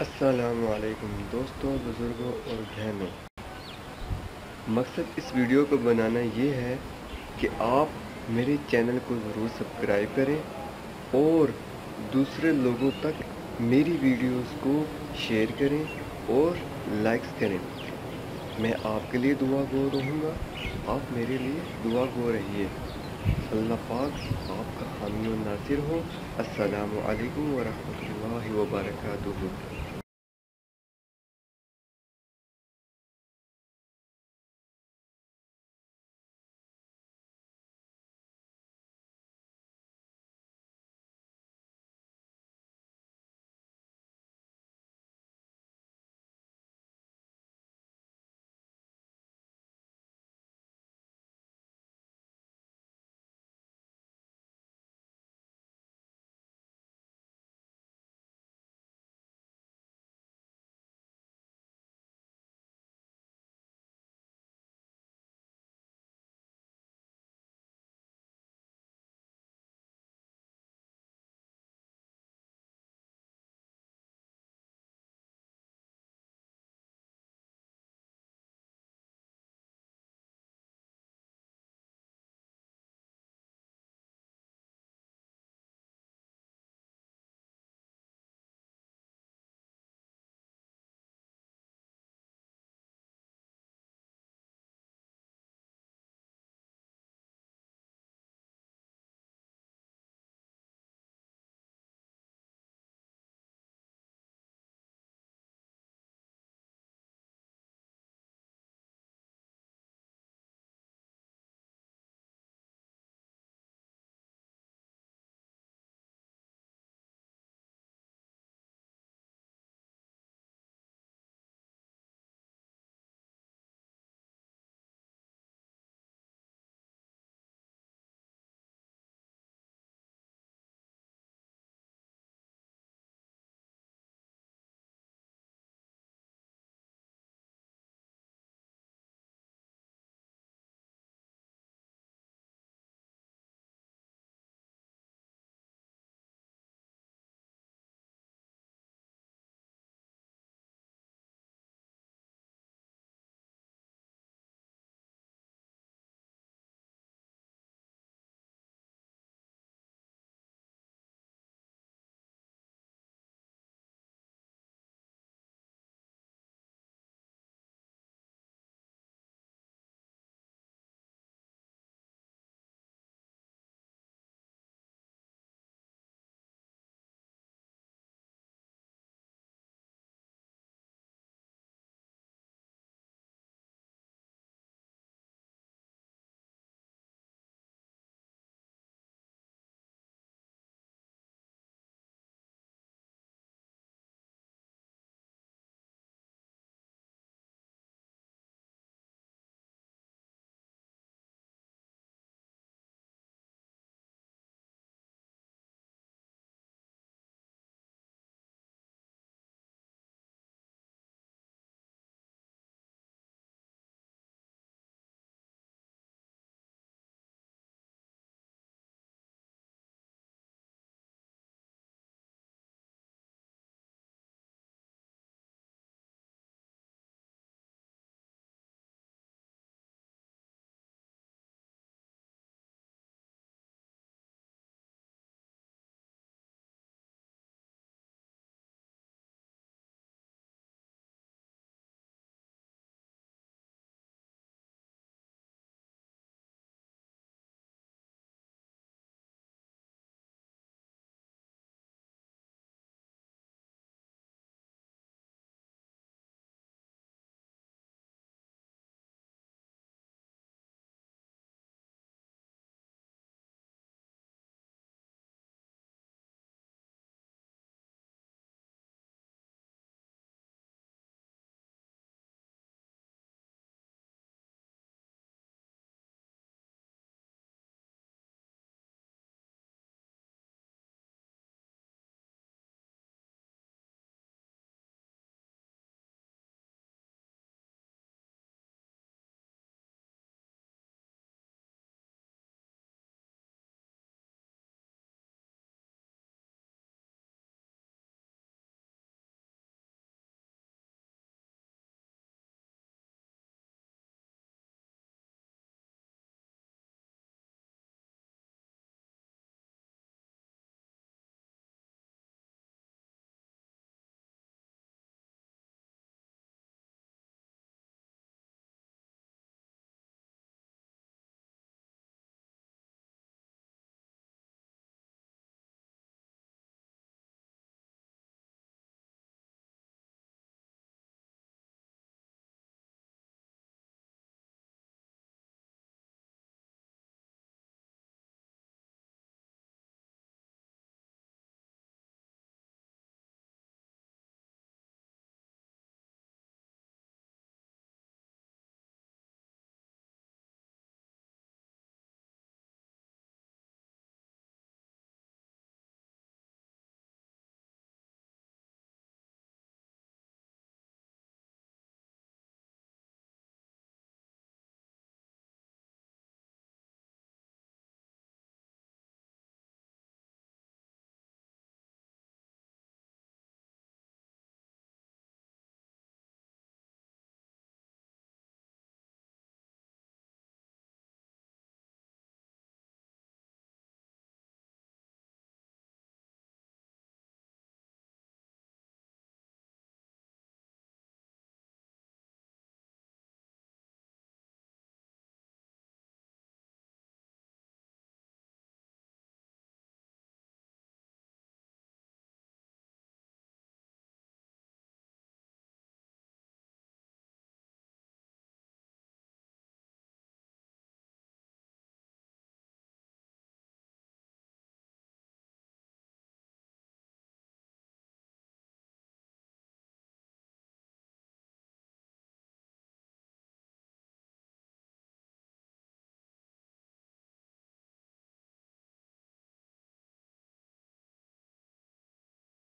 असलकुम दोस्तों, बुज़ुर्गों और बहनों। मकसद इस वीडियो को बनाना ये है कि आप मेरे चैनल को ज़रूर सब्सक्राइब करें और दूसरे लोगों तक मेरी वीडियोस को शेयर करें और लाइक्स करें। मैं आपके लिए दुआ गो रहूँगा, आप मेरे लिए दुआ गो रहिए। अल्लाह पाक आपका हामी नासिर हो। असलकम वालेकुम वरहमतुल्लाहि